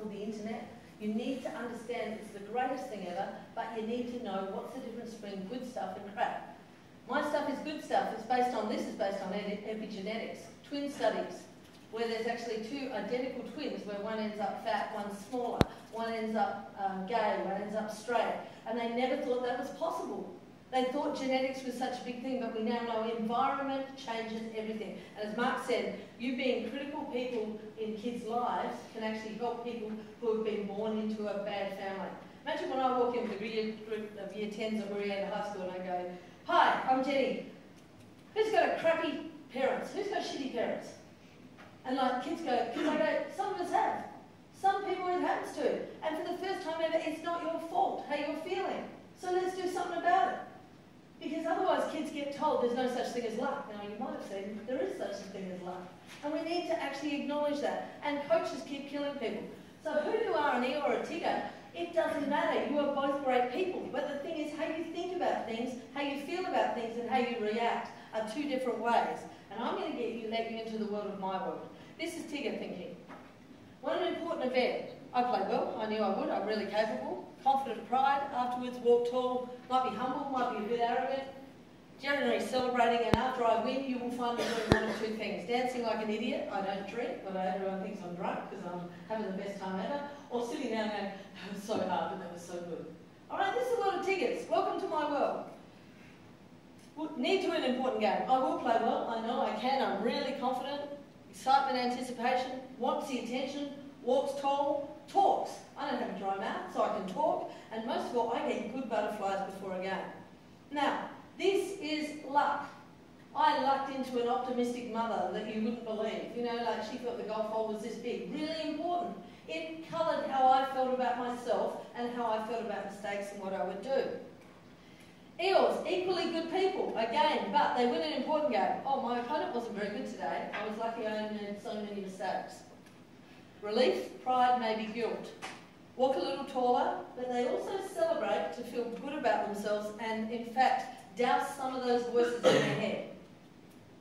called the internet. You need to understand it's the greatest thing ever, but you need to know what's the difference between good stuff and crap. My stuff is good stuff. It's based on, this is based on epigenetics. Twin studies, where there's actually two identical twins, where one ends up fat, one's smaller, one ends up um, gay, one ends up straight. And they never thought that was possible. They thought genetics was such a big thing, but we now know environment changes everything. And as Mark said, you being critical people in kids' lives can actually help people who have been born into a bad family. Imagine when I walk in with a group of year 10s at Marianna High School and I go, Hi, I'm Jenny. Who's got a crappy parents? Who's got shitty parents? And like kids go, kids I go, some of us have. Some people it happens to. And for the first time ever, it's not your fault how you're feeling. So let's do something about it. Because otherwise kids get told there's no such thing as luck. Now you might have seen there is such a thing as luck. And we need to actually acknowledge that. And coaches keep killing people. So who you are, an E or a Tigger, it doesn't matter. You are both great people. But the thing is how you think about things, how you feel about things, and how you react are two different ways. And I'm going to get you, let you into the world of my world. This is Tigger thinking. What an important event. I played well. I knew I would. I'm really capable confident pride, afterwards walk tall, might be humble, might be a bit arrogant, generally celebrating, and after I win, you will find me doing one of two things. Dancing like an idiot, I don't drink, but everyone thinks I'm drunk because I'm having the best time ever, or sitting down going, that was so hard, but that was so good. All right, this is a lot of tickets. Welcome to my world. Need to an important game. I will play well, I know I can, I'm really confident. Excitement, anticipation, wants the attention, walks tall, talks. I don't have a dry mouth, so I can talk, and most of all, I get good butterflies before a game. Now, this is luck. I lucked into an optimistic mother that you wouldn't believe. You know, like she thought the golf hole was this big. Really important. It coloured how I felt about myself and how I felt about mistakes and what I would do. Eeyores, equally good people, again, but they win an important game. Oh, my opponent wasn't very good today. I was lucky I only made so many mistakes. Relief, pride, maybe guilt walk a little taller, but they also celebrate to feel good about themselves and, in fact, douse some of those voices in their head.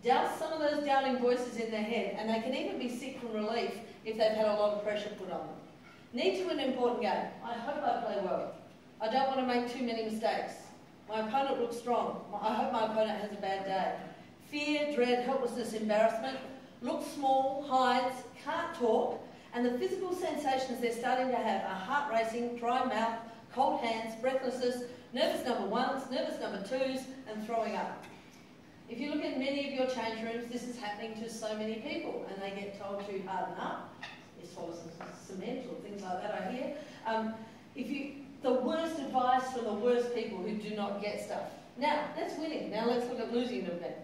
Douse some of those doubting voices in their head, and they can even be sick from relief if they've had a lot of pressure put on them. Need to win an important game. I hope I play well. I don't want to make too many mistakes. My opponent looks strong. I hope my opponent has a bad day. Fear, dread, helplessness, embarrassment. Looks small, hides, can't talk, and the physical sensations they're starting to have are heart racing, dry mouth, cold hands, breathlessness, nervous number ones, nervous number twos, and throwing up. If you look at many of your change rooms, this is happening to so many people, and they get told to harden up, you swallow some cement or things like that, I hear. Um, if you, the worst advice from the worst people who do not get stuff. Now, that's winning. Now let's look at losing an event.